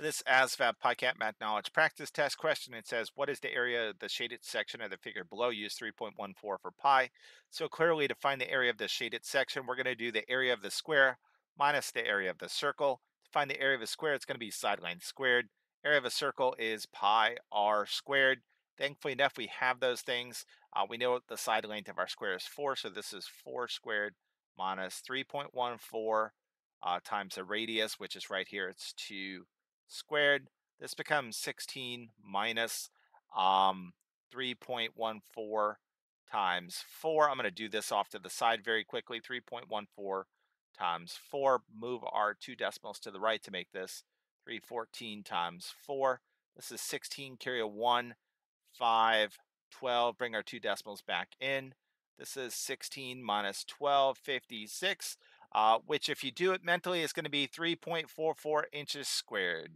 This ASVAB PiCAT Math Knowledge Practice Test question, it says, what is the area of the shaded section of the figure below? Use 3.14 for pi. So clearly to find the area of the shaded section, we're going to do the area of the square minus the area of the circle. To find the area of a square, it's going to be side length squared. Area of a circle is pi r squared. Thankfully enough, we have those things. Uh, we know the side length of our square is 4, so this is 4 squared minus 3.14 uh, times the radius, which is right here. It's 2 squared. This becomes 16 minus, um, 3.14 times 4. I'm going to do this off to the side very quickly. 3.14 times 4. Move our two decimals to the right to make this 314 times 4. This is 16, carry a 1, 5, 12. Bring our two decimals back in. This is 16 minus 12, 56, uh, which if you do it mentally is going to be 3.44 inches squared.